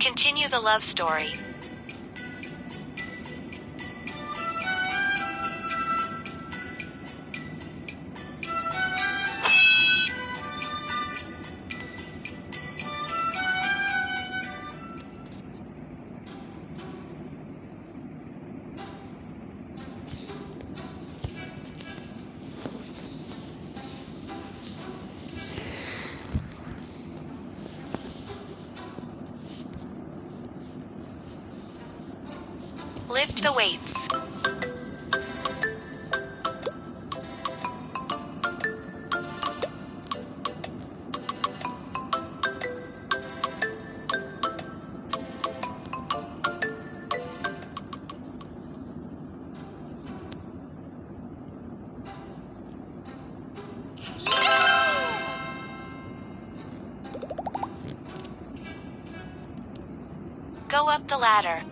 Continue the love story. Lift the weights. Go up the ladder.